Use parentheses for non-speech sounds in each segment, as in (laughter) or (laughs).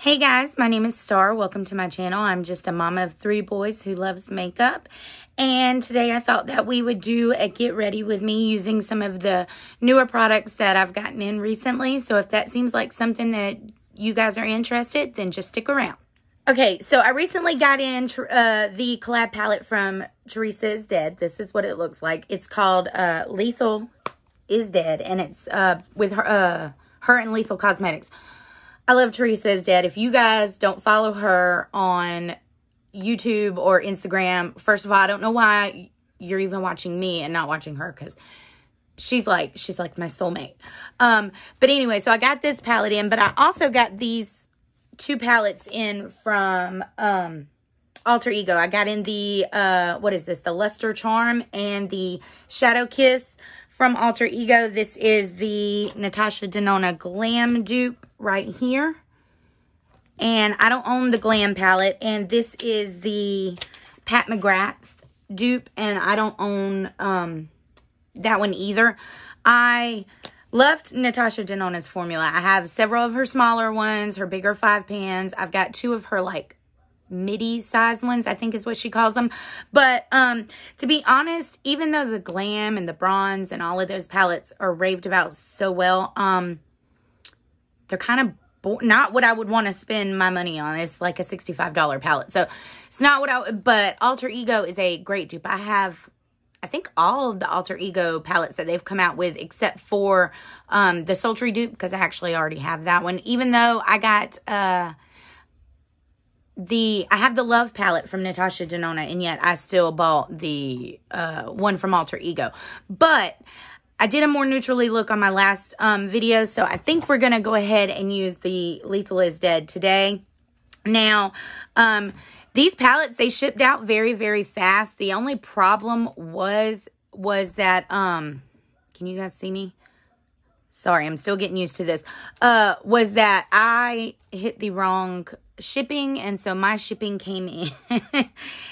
Hey guys, my name is Star. Welcome to my channel. I'm just a mama of three boys who loves makeup. And today I thought that we would do a get ready with me using some of the newer products that I've gotten in recently. So if that seems like something that you guys are interested, then just stick around. Okay, so I recently got in uh, the collab palette from Theresa is Dead. This is what it looks like. It's called uh, Lethal is Dead, and it's uh, with her, uh, her and Lethal Cosmetics. I love Theresa's is Dead. If you guys don't follow her on YouTube or Instagram, first of all, I don't know why you're even watching me and not watching her because she's like she's like my soulmate. Um, but anyway, so I got this palette in, but I also got these two palettes in from um Alter Ego. I got in the, uh, what is this? The Luster Charm and the Shadow Kiss from Alter Ego. This is the Natasha Denona Glam dupe right here. And I don't own the Glam palette. And this is the Pat McGrath dupe. And I don't own um, that one either. I loved Natasha Denona's formula. I have several of her smaller ones, her bigger five pans. I've got two of her like midi size ones, I think is what she calls them. But um, to be honest, even though the glam and the bronze and all of those palettes are raved about so well, um, they're kind of not what I would want to spend my money on. It's like a $65 palette. So it's not what I, but Alter Ego is a great dupe. I have, I think all of the Alter Ego palettes that they've come out with, except for um, the Sultry dupe, because I actually already have that one. Even though I got, uh, the I have the Love palette from Natasha Denona, and yet I still bought the uh, one from Alter Ego. But I did a more neutrally look on my last um, video, so I think we're going to go ahead and use the Lethal is Dead today. Now, um, these palettes, they shipped out very, very fast. The only problem was, was that, um, can you guys see me? Sorry, I'm still getting used to this. Uh, was that I hit the wrong shipping and so my shipping came in. (laughs)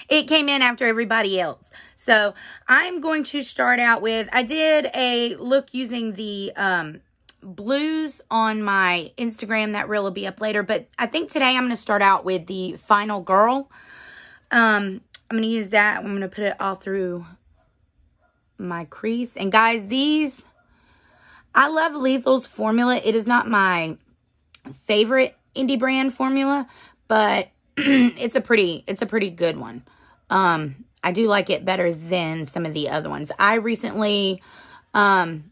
It came in after everybody else. So i'm going to start out with i did a look using the um blues on my instagram. That reel will be up later but i think today i'm going to start out with the final girl. Um i'm going to use that. I'm going to put it all through my crease. And guys these i love lethal's formula it is not my favorite indie brand formula, but (clears throat) it's a pretty it's a pretty good one. Um, I do like it better than some of the other ones. I recently, um,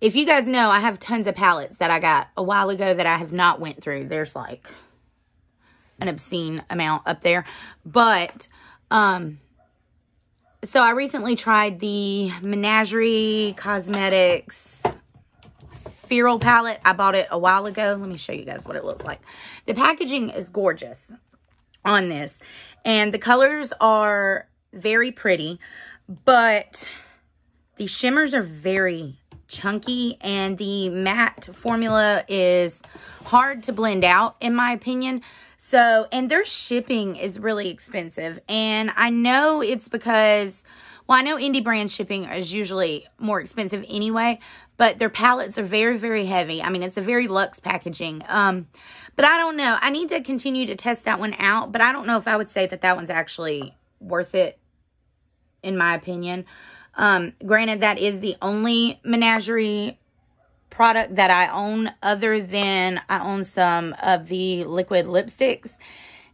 if you guys know, I have tons of palettes that I got a while ago that I have not went through. There's like an obscene amount up there, but um, so I recently tried the Menagerie Cosmetics Feral palette. I bought it a while ago. Let me show you guys what it looks like. The packaging is gorgeous on this. And the colors are very pretty. But the shimmers are very chunky. And the matte formula is hard to blend out, in my opinion. So, and their shipping is really expensive. And I know it's because well, I know indie brand shipping is usually more expensive anyway, but their palettes are very, very heavy. I mean, it's a very luxe packaging. Um, but I don't know. I need to continue to test that one out, but I don't know if I would say that that one's actually worth it, in my opinion. Um, granted, that is the only menagerie product that I own other than I own some of the liquid lipsticks.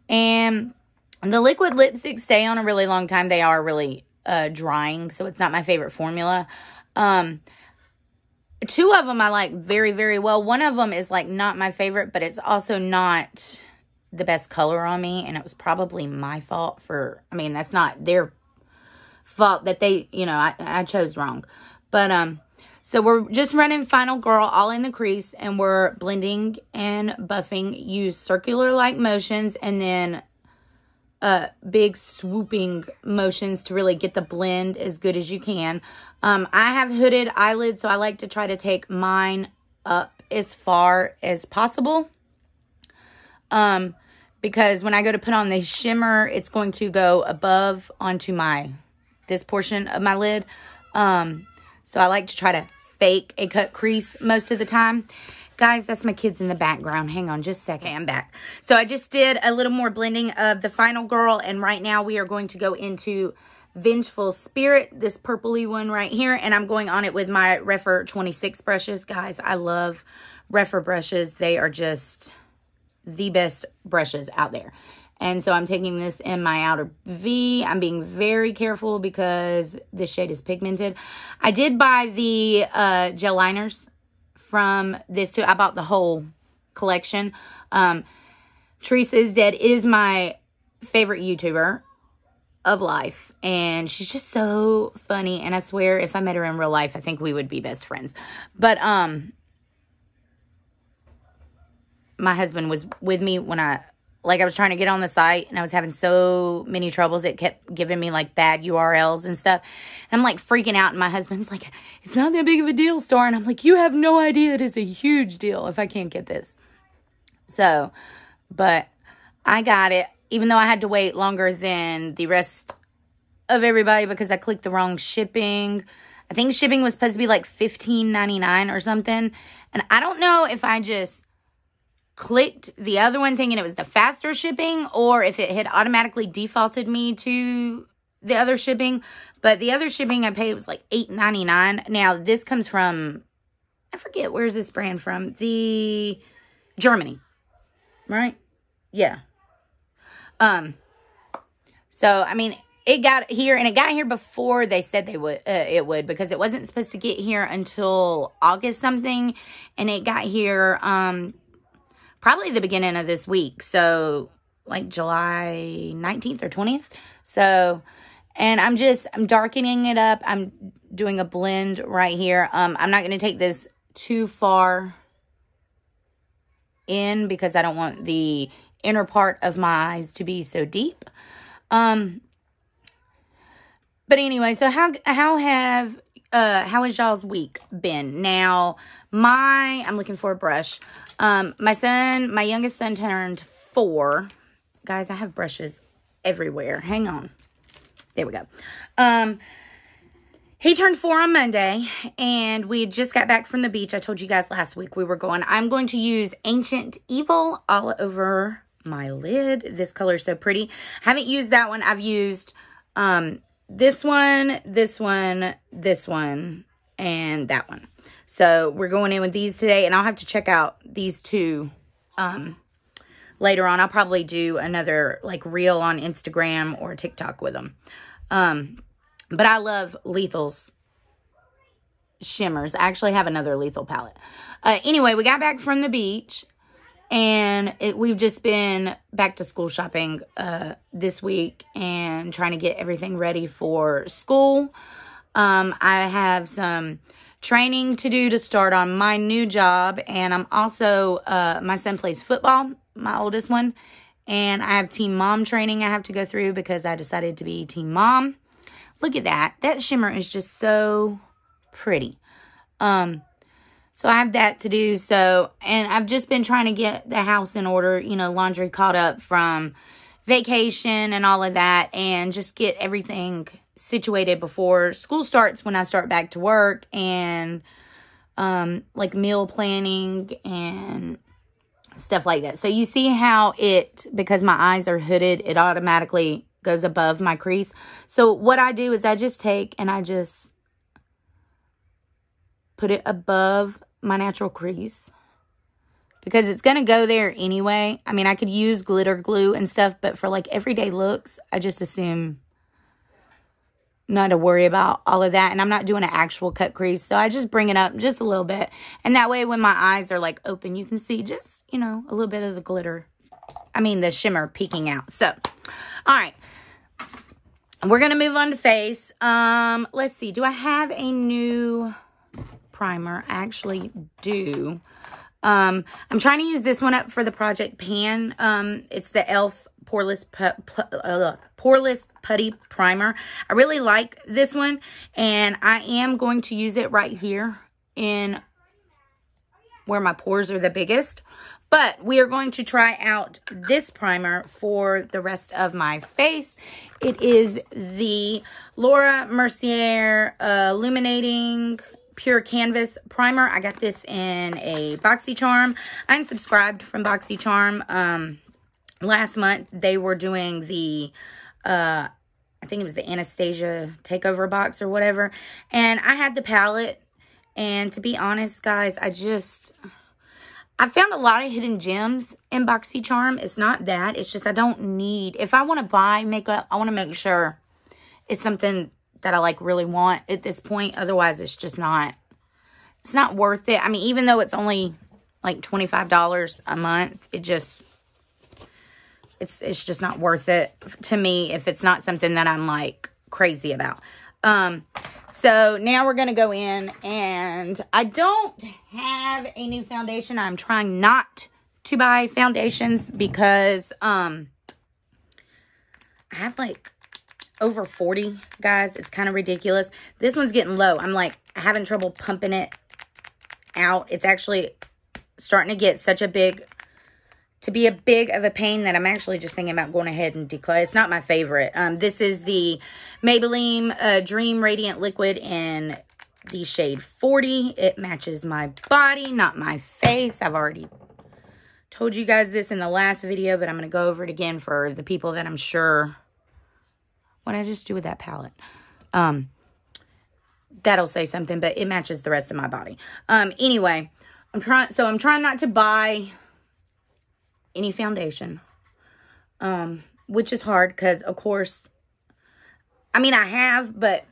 And the liquid lipsticks stay on a really long time. They are really uh, drying, so it's not my favorite formula. Um, two of them I like very, very well. One of them is like not my favorite, but it's also not the best color on me, and it was probably my fault for, I mean, that's not their fault that they, you know, I, I chose wrong. But, um, so we're just running Final Girl all in the crease and we're blending and buffing. Use circular like motions and then uh, big swooping motions to really get the blend as good as you can. Um, I have hooded eyelids, so I like to try to take mine up as far as possible. Um, because when I go to put on the shimmer, it's going to go above onto my, this portion of my lid. Um, so I like to try to fake a cut crease most of the time. Guys, that's my kids in the background. Hang on just a second. I'm back. So I just did a little more blending of the Final Girl. And right now we are going to go into Vengeful Spirit, this purpley one right here. And I'm going on it with my Rephr 26 brushes. Guys, I love Rephr brushes. They are just the best brushes out there. And so I'm taking this in my outer V. I'm being very careful because this shade is pigmented. I did buy the uh, gel liners from this too. I bought the whole collection. Um, Theresa is Dead is my favorite YouTuber of life. And she's just so funny. And I swear, if I met her in real life, I think we would be best friends. But, um, my husband was with me when I, like, I was trying to get on the site and I was having so many troubles. It kept giving me, like, bad URLs and stuff. And I'm, like, freaking out. And my husband's like, it's not that big of a deal, Star. And I'm like, you have no idea. It is a huge deal if I can't get this. So, but I got it even though I had to wait longer than the rest of everybody because I clicked the wrong shipping. I think shipping was supposed to be like $15.99 or something. And I don't know if I just clicked the other one thinking it was the faster shipping or if it had automatically defaulted me to the other shipping. But the other shipping I paid was like $8.99. Now this comes from I forget where's this brand from? The Germany. Right? Yeah. Um, so, I mean, it got here and it got here before they said they would uh, it would because it wasn't supposed to get here until August something and it got here um probably the beginning of this week so like July 19th or 20th so and I'm just I'm darkening it up I'm doing a blend right here um I'm not going to take this too far in because I don't want the inner part of my eyes to be so deep. Um, but anyway, so how how have uh how has y'all's week been? Now, my I'm looking for a brush. Um, my son, my youngest son turned four. Guys, I have brushes everywhere. Hang on. There we go. Um, he turned four on Monday, and we just got back from the beach. I told you guys last week we were going. I'm going to use Ancient Evil all over my lid. This color is so pretty. Haven't used that one. I've used um, this one, this one, this one, and that one. So we're going in with these today, and I'll have to check out these two um, later on. I'll probably do another like reel on Instagram or TikTok with them. Um, but I love Lethal's shimmers. I actually have another Lethal palette. Uh, anyway, we got back from the beach and it, we've just been back to school shopping uh, this week and trying to get everything ready for school. Um, I have some training to do to start on my new job, and I'm also uh, my son plays football, my oldest one, and I have team mom training I have to go through because I decided to be team mom. Look at that. That shimmer is just so pretty. Um, so I have that to do. So, and I've just been trying to get the house in order, you know, laundry caught up from vacation and all of that, and just get everything situated before school starts when I start back to work and um like meal planning and stuff like that. So you see how it because my eyes are hooded, it automatically goes above my crease. So what I do is I just take and I just put it above my natural crease because it's going to go there anyway. I mean, I could use glitter glue and stuff, but for like everyday looks, I just assume not to worry about all of that. And I'm not doing an actual cut crease, so I just bring it up just a little bit. And that way when my eyes are like open, you can see just, you know, a little bit of the glitter. I mean, the shimmer peeking out. So, all right. We're going to move on to face. Um, let's see. Do I have a new primer. I actually do. Um, I'm trying to use this one up for the Project Pan. Um, it's the e.l.f. Poreless, pu uh, Poreless Putty Primer. I really like this one, and I am going to use it right here in where my pores are the biggest. But we are going to try out this primer for the rest of my face. It is the Laura Mercier uh, Illuminating Pure Canvas Primer. I got this in a BoxyCharm. I'm subscribed from BoxyCharm. Um, last month, they were doing the, uh, I think it was the Anastasia Takeover box or whatever. And I had the palette. And to be honest, guys, I just... I found a lot of hidden gems in BoxyCharm. It's not that. It's just I don't need... If I want to buy makeup, I want to make sure it's something that I like really want at this point. Otherwise, it's just not... It's not worth it. I mean, even though it's only like $25 a month, it just... It's, it's just not worth it to me if it's not something that I'm like crazy about. Um, so now we're going to go in and I don't have a new foundation. I'm trying not to buy foundations because um I have like over 40 guys. It's kind of ridiculous. This one's getting low. I'm like having trouble pumping it out. It's actually starting to get such a big to be a big of a pain that I'm actually just thinking about going ahead and declare. It's not my favorite. Um, this is the Maybelline uh, Dream Radiant Liquid in the shade 40. It matches my body, not my face. I've already told you guys this in the last video, but I'm going to go over it again for the people that I'm sure... What did I just do with that palette? Um, that'll say something, but it matches the rest of my body. Um, anyway, I'm trying, so I'm trying not to buy any foundation. Um, which is hard because, of course, I mean, I have, but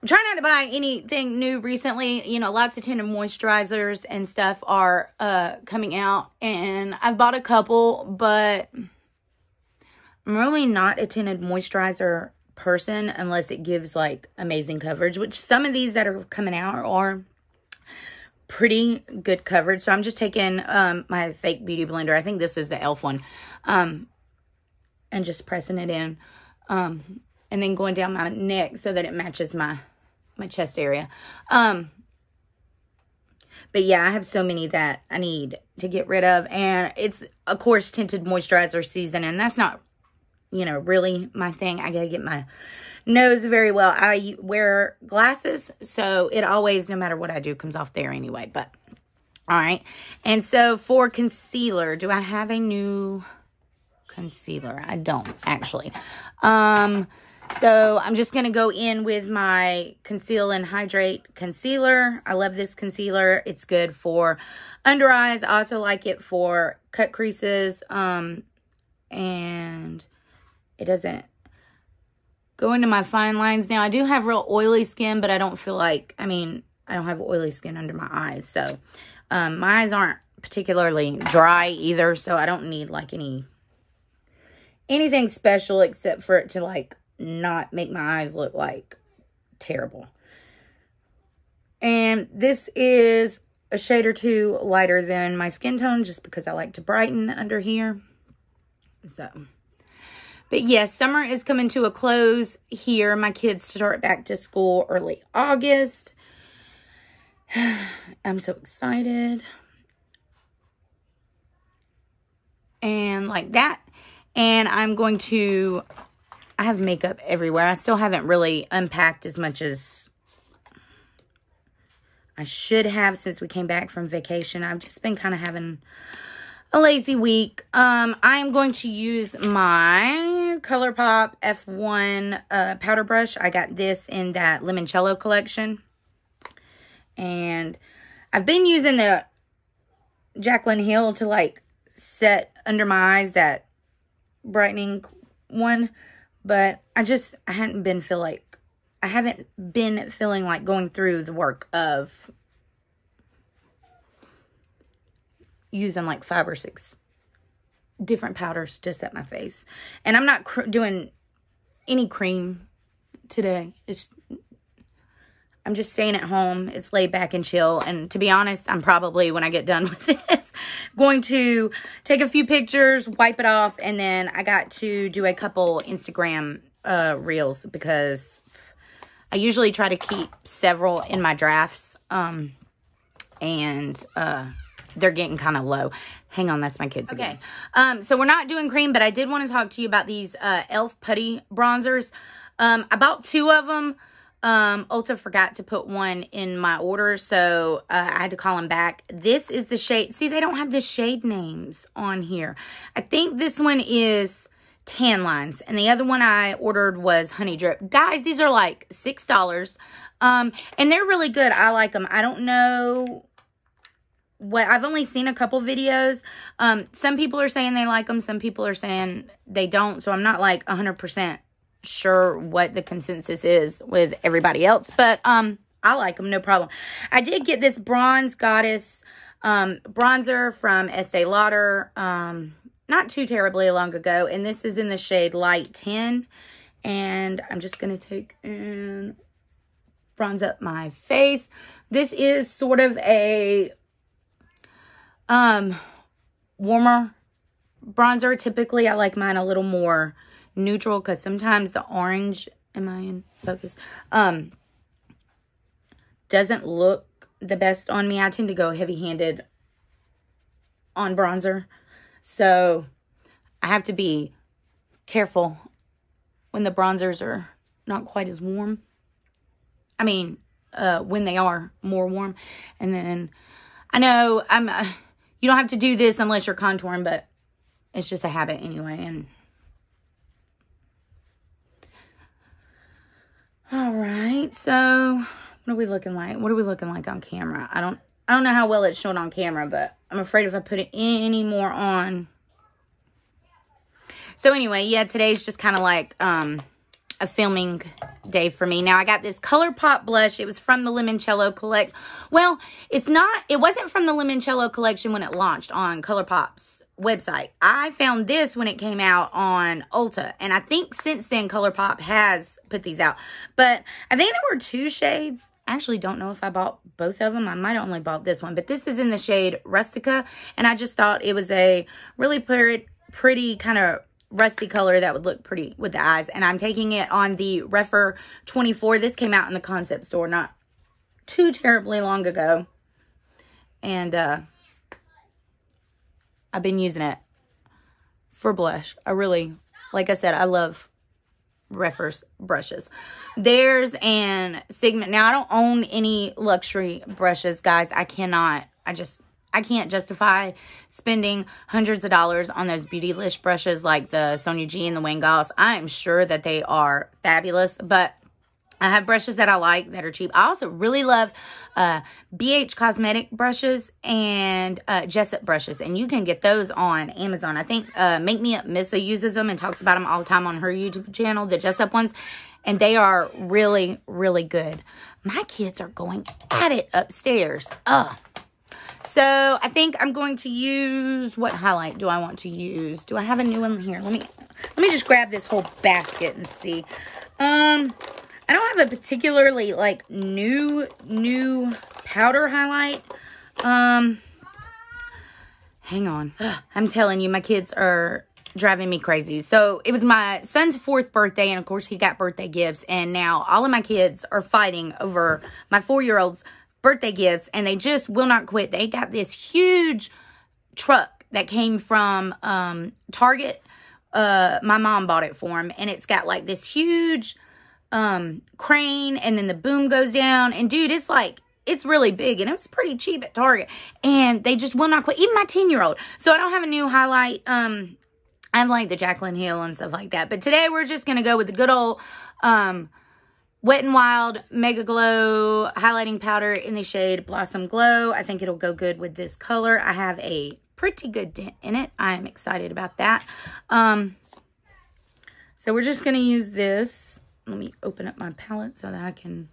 I'm trying not to buy anything new recently. You know, lots of tinted moisturizers and stuff are uh, coming out, and I've bought a couple, but I'm really not a tinted moisturizer person unless it gives like amazing coverage, which some of these that are coming out are pretty good coverage. So I'm just taking um, my fake beauty blender. I think this is the e.l.f. one. Um, and just pressing it in. Um, and then going down my neck so that it matches my, my chest area. Um, but yeah, I have so many that I need to get rid of. And it's, of course, tinted moisturizer season. And that's not, you know, really my thing. I got to get my nose very well. I wear glasses, so it always, no matter what I do, comes off there anyway. But, all right. And so for concealer, do I have a new concealer? I don't, actually. Um, so I'm just going to go in with my Conceal and Hydrate Concealer. I love this concealer. It's good for under eyes. I also like it for cut creases. Um, and it doesn't go into my fine lines. Now, I do have real oily skin, but I don't feel like, I mean, I don't have oily skin under my eyes. So, um, my eyes aren't particularly dry either, so I don't need, like, any, anything special except for it to, like, not make my eyes look, like, terrible. And this is a shade or two lighter than my skin tone just because I like to brighten under here. So... But yes, summer is coming to a close here. My kids start back to school early August. (sighs) I'm so excited. And like that. And I'm going to, I have makeup everywhere. I still haven't really unpacked as much as I should have since we came back from vacation. I've just been kind of having a lazy week. Um, I am going to use my ColourPop F1 uh, powder brush. I got this in that Limoncello collection. And I've been using the Jaclyn Hill to like set under my eyes that brightening one. But I just, I hadn't been feel like, I haven't been feeling like going through the work of using like five or six different powders to set my face. And I'm not doing any cream today. It's I'm just staying at home. It's laid back and chill. And to be honest, I'm probably, when I get done (laughs) with this, going to take a few pictures, wipe it off, and then I got to do a couple Instagram uh, reels because I usually try to keep several in my drafts. Um, and uh, they're getting kind of low. Hang on, that's my kids okay. again. Um, so we're not doing cream, but I did want to talk to you about these uh, e.l.f. Putty Bronzers. Um, I bought two of them. um, Ulta forgot to put one in my order, so uh, I had to call them back. This is the shade. See, they don't have the shade names on here. I think this one is tan lines, and the other one I ordered was honey drip. Guys, these are like $6, um, and they're really good. I like them. I don't know what I've only seen a couple videos. Um, some people are saying they like them. Some people are saying they don't. So I'm not like 100% sure what the consensus is with everybody else, but um, I like them, no problem. I did get this Bronze Goddess um, bronzer from Estee Lauder um, not too terribly long ago, and this is in the shade Light 10, and I'm just going to take and bronze up my face. This is sort of a um warmer bronzer. Typically, I like mine a little more neutral because sometimes the orange, am I in focus? Um, doesn't look the best on me. I tend to go heavy-handed on bronzer. So I have to be careful when the bronzers are not quite as warm. I mean, uh, when they are more warm. And then I know I'm, uh, you don't have to do this unless you're contouring, but it's just a habit anyway. And All right, so what are we looking like? What are we looking like on camera? I don't I don't know how well it's shown on camera, but I'm afraid if I put it any more on. So anyway, yeah, today's just kind of like um a filming day for me. Now I got this ColourPop blush. It was from the Limoncello collect. Well, it's not, it wasn't from the Limoncello collection when it launched on ColourPop's website. I found this when it came out on Ulta. And I think since then ColourPop has put these out. But I think there were two shades. I actually don't know if I bought both of them. I might only bought this one. But this is in the shade Rustica. And I just thought it was a really pretty, pretty kind of rusty color that would look pretty with the eyes. And I'm taking it on the Rephr 24. This came out in the concept store not too terribly long ago. And uh, I've been using it for blush. I really, like I said, I love Rephr's brushes. There's an Sigma. Now, I don't own any luxury brushes, guys. I cannot. I just I can't justify spending hundreds of dollars on those Beautylish brushes like the Sonia G and the Wayne Goss. I am sure that they are fabulous, but I have brushes that I like that are cheap. I also really love uh, BH Cosmetic brushes and uh, Jessup brushes, and you can get those on Amazon. I think uh, Make Me Up Missa uses them and talks about them all the time on her YouTube channel, the Jessup ones, and they are really, really good. My kids are going at it upstairs. Ugh. So I think I'm going to use, what highlight do I want to use? Do I have a new one here? Let me, let me just grab this whole basket and see. Um, I don't have a particularly like new, new powder highlight. Um, hang on. (sighs) I'm telling you, my kids are driving me crazy. So it was my son's fourth birthday, and of course he got birthday gifts. And now all of my kids are fighting over my four-year-old's birthday gifts and they just will not quit. They got this huge truck that came from um, Target. Uh, my mom bought it for him and it's got like this huge um, crane and then the boom goes down. And dude, it's like, it's really big and it was pretty cheap at Target. And they just will not quit. Even my 10 year old. So I don't have a new highlight. Um, I have like the Jaclyn Hill and stuff like that. But today we're just going to go with the good old, um, Wet n Wild Mega Glow highlighting powder in the shade Blossom Glow. I think it'll go good with this color. I have a pretty good dent in it. I'm excited about that. Um, so we're just going to use this. Let me open up my palette so that I can...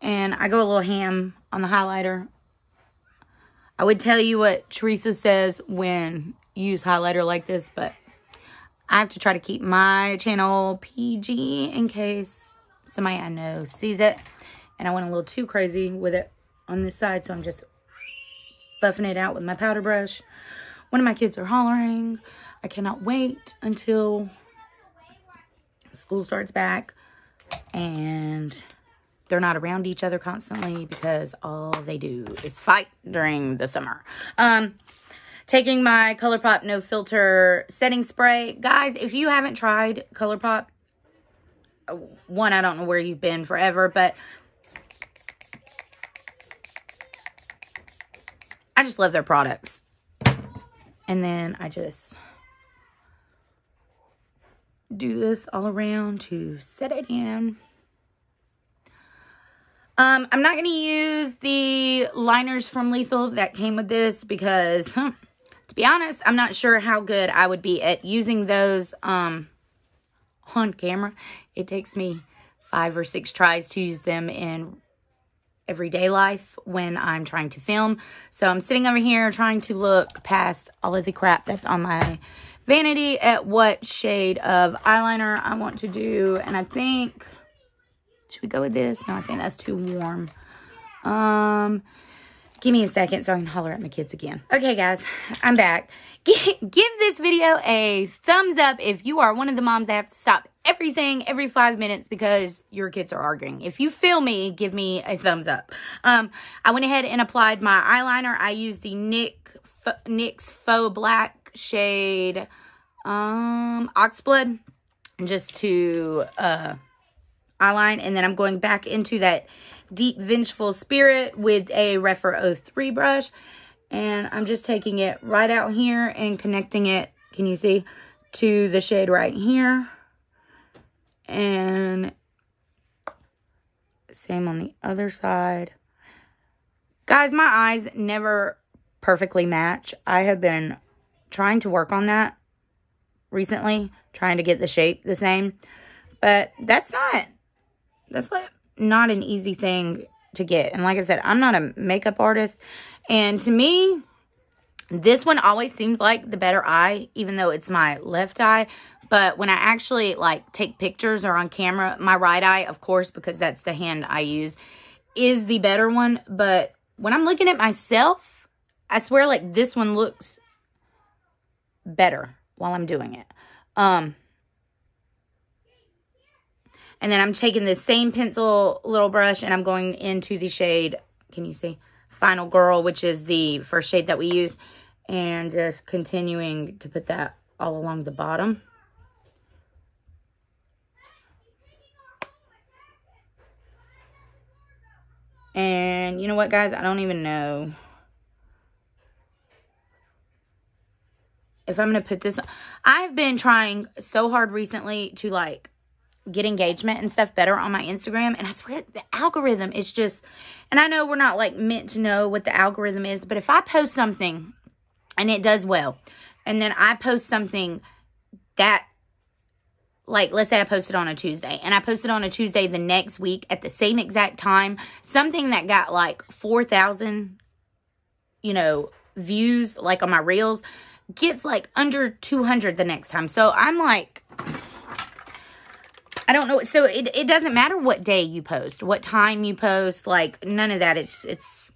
And I go a little ham on the highlighter. I would tell you what Theresa says when you use highlighter like this, but I have to try to keep my channel PG in case somebody I know sees it. And I went a little too crazy with it on this side, so I'm just buffing it out with my powder brush. One of my kids are hollering. I cannot wait until school starts back and they're not around each other constantly because all they do is fight during the summer. Um, taking my ColourPop No Filter setting spray. Guys, if you haven't tried ColourPop, one, I don't know where you've been forever, but I just love their products. And then I just do this all around to set it in. Um, I'm not going to use the liners from Lethal that came with this because, huh, be honest, I'm not sure how good I would be at using those um, on camera. It takes me five or six tries to use them in everyday life when I'm trying to film. So I'm sitting over here trying to look past all of the crap that's on my vanity at what shade of eyeliner I want to do. And I think should we go with this? No, I think that's too warm. Um, give me a second so I can holler at my kids again. Okay, guys, I'm back. (laughs) Give this video a thumbs up if you are one of the moms that have to stop everything every five minutes because your kids are arguing. If you feel me, give me a thumbs up. Um, I went ahead and applied my eyeliner. I used the NYX, NYX Faux Black shade um, Oxblood just to... Uh, eyeline. And then I'm going back into that Deep Vengeful Spirit with a Rephr 03 brush. And I'm just taking it right out here and connecting it, can you see, to the shade right here. And same on the other side. Guys, my eyes never perfectly match. I have been trying to work on that recently, trying to get the shape the same. But that's not that's like not an easy thing to get. And like I said, I'm not a makeup artist. And to me, this one always seems like the better eye, even though it's my left eye. But when I actually like take pictures or on camera, my right eye, of course, because that's the hand I use, is the better one. But when I'm looking at myself, I swear like this one looks better while I'm doing it. Um, and then I'm taking this same pencil little brush and I'm going into the shade, can you see? Final Girl, which is the first shade that we use. And just continuing to put that all along the bottom. And you know what, guys? I don't even know if I'm going to put this. I've been trying so hard recently to, like, get engagement and stuff better on my Instagram. And I swear the algorithm is just, and I know we're not like meant to know what the algorithm is, but if I post something and it does well, and then I post something that, like, let's say I posted on a Tuesday and I posted on a Tuesday the next week at the same exact time, something that got like 4,000, you know, views, like on my reels, gets like under 200 the next time. So I'm like, I don't know. So it, it doesn't matter what day you post, what time you post, like none of that. It's, it's,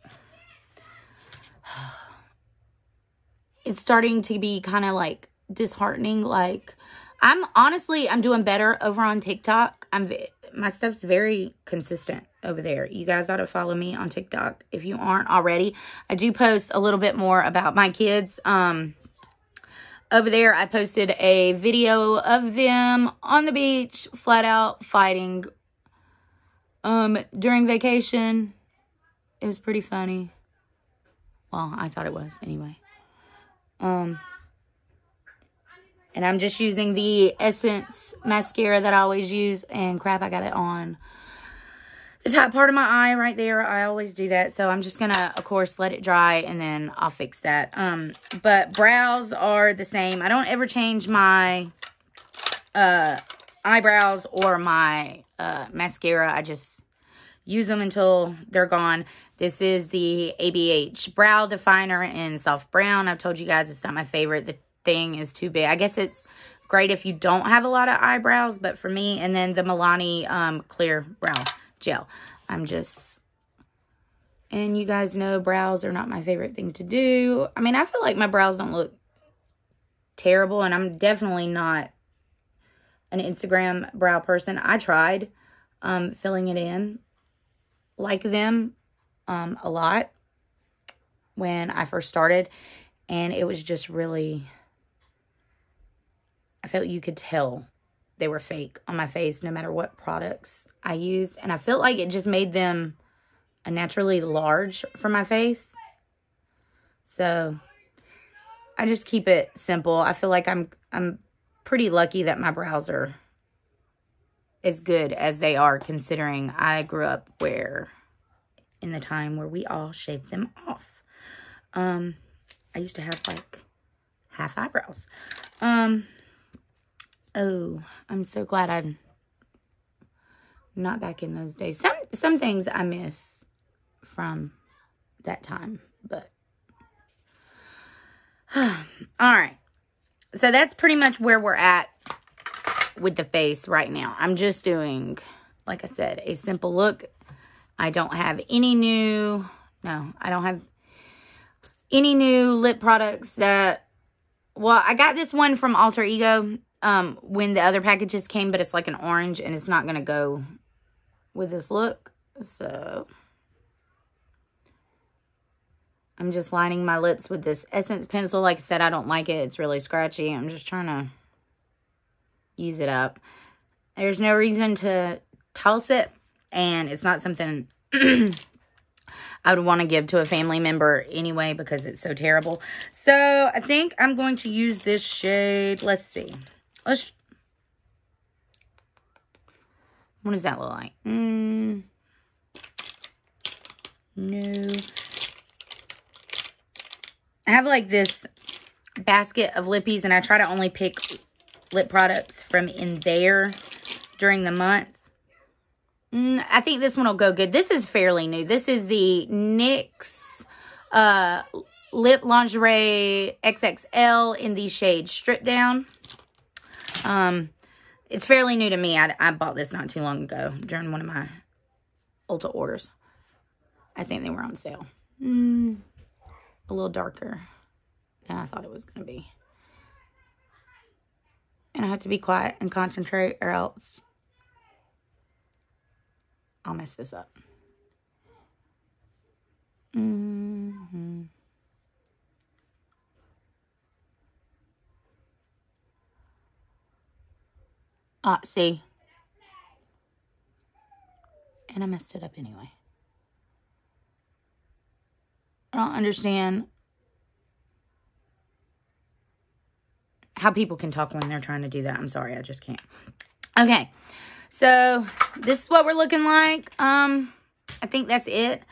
(sighs) it's starting to be kind of like disheartening. Like I'm honestly, I'm doing better over on TikTok. I'm, my stuff's very consistent over there. You guys ought to follow me on TikTok if you aren't already. I do post a little bit more about my kids. Um, over there, I posted a video of them on the beach, flat out fighting um, during vacation. It was pretty funny. Well, I thought it was anyway. Um, and I'm just using the Essence mascara that I always use. And crap, I got it on the top part of my eye right there. I always do that. So I'm just going to, of course, let it dry and then I'll fix that. Um, but brows are the same. I don't ever change my uh, eyebrows or my uh, mascara. I just use them until they're gone. This is the ABH Brow Definer in Soft Brown. I've told you guys it's not my favorite. The thing is too big. I guess it's great if you don't have a lot of eyebrows, but for me, and then the Milani um, Clear Brow gel. I'm just, and you guys know brows are not my favorite thing to do. I mean, I feel like my brows don't look terrible, and I'm definitely not an Instagram brow person. I tried um, filling it in like them um, a lot when I first started, and it was just really, I felt you could tell they were fake on my face no matter what products I used. And I felt like it just made them naturally large for my face. So I just keep it simple. I feel like I'm I'm pretty lucky that my brows are as good as they are considering I grew up where in the time where we all shaved them off. Um I used to have like half eyebrows. Um oh, I'm so glad I'm not back in those days. Some some things I miss from that time, but (sighs) all right. So that's pretty much where we're at with the face right now. I'm just doing, like I said, a simple look. I don't have any new, no, I don't have any new lip products that, well, I got this one from Alter Ego um, when the other packages came, but it's like an orange and it's not going to go with this look. So I'm just lining my lips with this Essence pencil. Like I said, I don't like it. It's really scratchy. I'm just trying to use it up. There's no reason to toss it. And it's not something (clears throat) I would want to give to a family member anyway because it's so terrible. So I think I'm going to use this shade. Let's see. Let's. What does that look like? Mm, no. I have like this basket of lippies and I try to only pick lip products from in there during the month. Mm, I think this one will go good. This is fairly new. This is the NYX uh, Lip Lingerie XXL in the shade Strip Down. Um, it's fairly new to me. I, I bought this not too long ago during one of my Ulta orders. I think they were on sale. Mm a little darker than I thought it was going to be. And I have to be quiet and concentrate or else I'll mess this up. Mm Ah, see. And I messed it up anyway. I don't understand how people can talk when they're trying to do that. I'm sorry, I just can't. Okay, so this is what we're looking like. Um, I think that's it.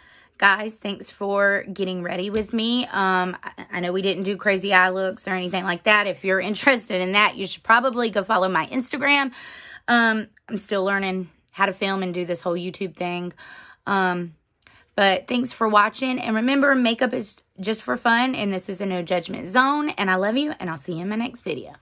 Guys, thanks for getting ready with me. Um, I, I know we didn't do crazy eye looks or anything like that. If you're (laughs) interested in that, you should probably go follow my Instagram. Um, I'm still learning how to film and do this whole YouTube thing. Um, but thanks for watching. And remember, makeup is just for fun. And this is a no judgment zone. And I love you. And I'll see you in my next video.